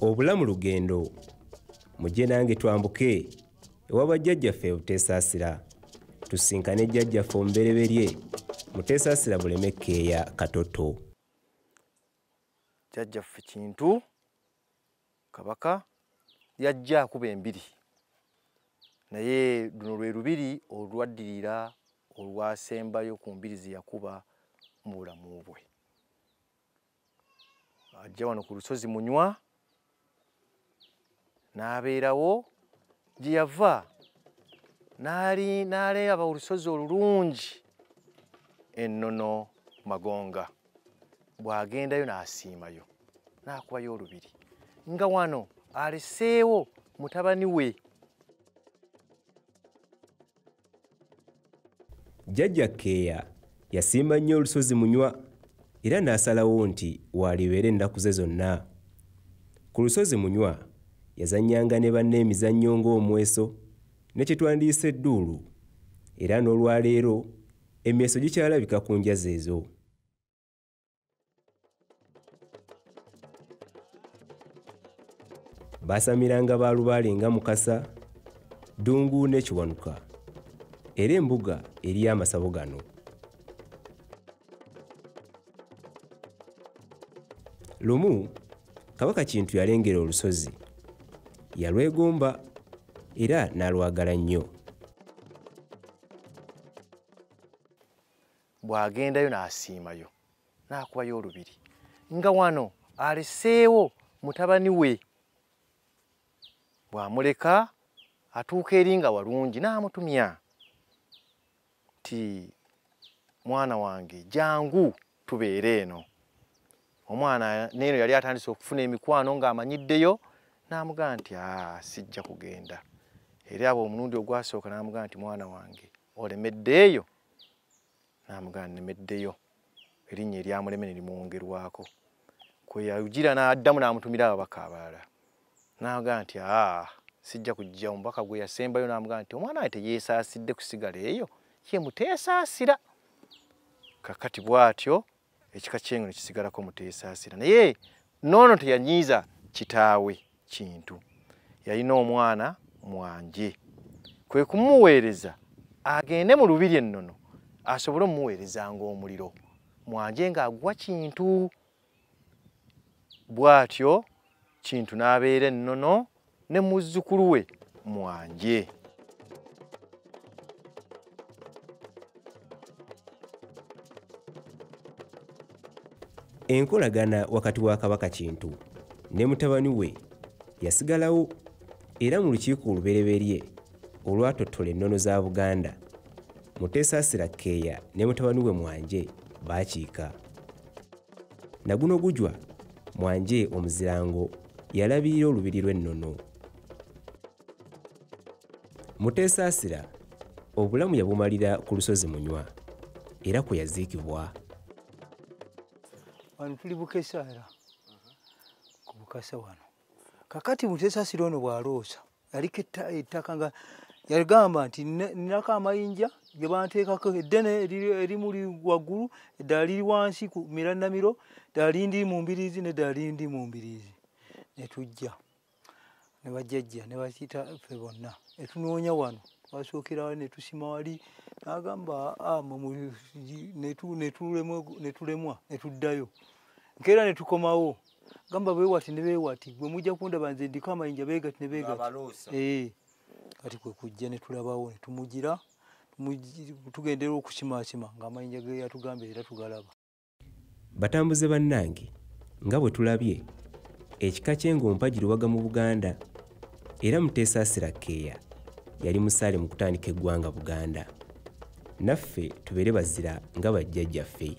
obulamu lugendo. Mujje nange twambuke. Ewa bajjajjaffe buteesaasira tusinkane jjajjaffe omubereberye muteesaasira buleme keeya katoto. Jjajjaffe kintu kabaka yajja akuba embiri. Naye luno lwe lubiri olwaddirira olwasembayo ku mbiri ze yakuba mu bulamu bwe. Ajja wano ku lusozi munywa n'abeerawo gye yava n'aleeba olusozi olulungi ennono magonga. Bw'agendayo n'asiimayo n'akubayo olubiri nga wano aleseewo mutabani we. Jjajja keeya yasimba nnyo olusozi munywa era n'asalawo nti waalibeera ennaku ze zonna. Ku lusozi munywa yazannyanga ne banne emizannyo ng'omweso ne kye twandiyise edduulu era n'olwaleero emyeso gikyalabika ku njazi ezo baasamiranga baalubaale nga mukasa ddungu n'ekiwanuka era embuga eriyo amasabo gano. Lumu kabaka kintu yalengera olusozi. Yalwegomba era n'alwagala nnyo. Bw'agendayo n'asiimayo n'akubayo olubiri. Nga wano aleseewo mutabani we bw'amuleka atuuka eri nga walungi n'amutumya nti mwana wange jangu tubeere eno. Omwana neeno yali atandise okufuna emikwano ng'amanyiddeyo n'amugamba nti aa sijja kugenda. Era abo omulundi ogwasooka n'amugamba nti mwana wange olemeddeeyo n'amugamba nemeddeyo. Erinnya eryamuleme ne limuwongerwako. Kwe yawugira n'addamu n'amutumira ababaka abalala n'amugamba nti aa sijja kujja omubaka gwe yasembayo. N'amugamba nti omwana we teyeesaasidde kusigala eyo ye muteesaasira. Kakati bw'atyo ekika kyengo ne kisigalako muteesaasira. Naye noono teyanyiiza kitaawe kintu. Yalina omwana mwanje. Kwe kumuweereza agende mu lubiri ennono asobole omumuweerezanga omuliro. Mwanje ng'agwa kintu. Bw'atyo kintu n'abeera ennono ne muzzukulu we mwanje. Enkolagana wakati wa kabaka kintu ne mutabani we yasigalawo era mu lukiiko olubereberye olwatottola ennono za buganda. Muteesaasira keeya ne mutabani we mwanje baakiika. Naguno gujwa mwanje omuzirango yalabirira olubiri lw'ennono muteesaasira obulamu yabumalira ku lusozi munywa era kwe yaziikibwa. Wano tuli bukesa era ku bukasa wano. Kakati muteesasira ono bw'aloosa yaliko ettaka nga yagamba nti ninako amayinja ge banteekako eddene erimuli waggulu eddala liri wansi ku miranamiro ddala lindi mu mbiriizi neddala lindi mu mbiriizi ne tujja ne bajjajja ne bakiyita ffe bonna. Ne tunoonya wano twasookerawo ne tusima wali n'agamba ne tulemwa ne tuddayo. Nkeera ne tukomawo. Gamba beewati ne beewati gwe mujja kundaba nze ndiko amayinja beegati ne beegati. Kati kwe kujja ne tulabawo ne tumugira tugendera okukimakima ng'amayinja ge yatugambye era tugalaba. Batambuze bannange nga bwe tulabye ekika ky'engompa giruwaga mu buganda era muteesaasira keeya yali musaale mu kutandika eggwanga buganda. Naffe tubeere bazira nga bajjajjaffe